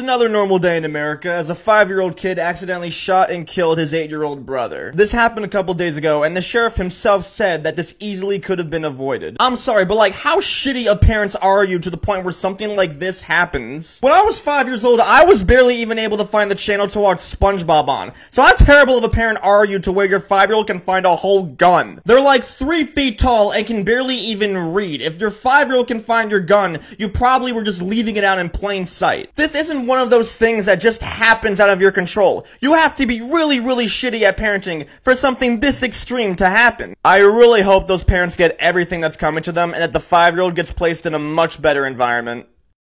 Another normal day in America as a five-year-old kid accidentally shot and killed his eight-year-old brother. This happened a couple days ago, and the sheriff himself said that this easily could have been avoided. I'm sorry, but like, how shitty of parents are you to the point where something like this happens? When I was five years old, I was barely even able to find the channel to watch SpongeBob on. So how terrible of a parent are you to where your five-year-old can find a whole gun? They're like three feet tall and can barely even read. If your five-year-old can find your gun, you probably were just leaving it out in plain sight. This isn't one of those things that just happens out of your control. You have to be really, really shitty at parenting for something this extreme to happen. I really hope those parents get everything that's coming to them and that the five-year-old gets placed in a much better environment.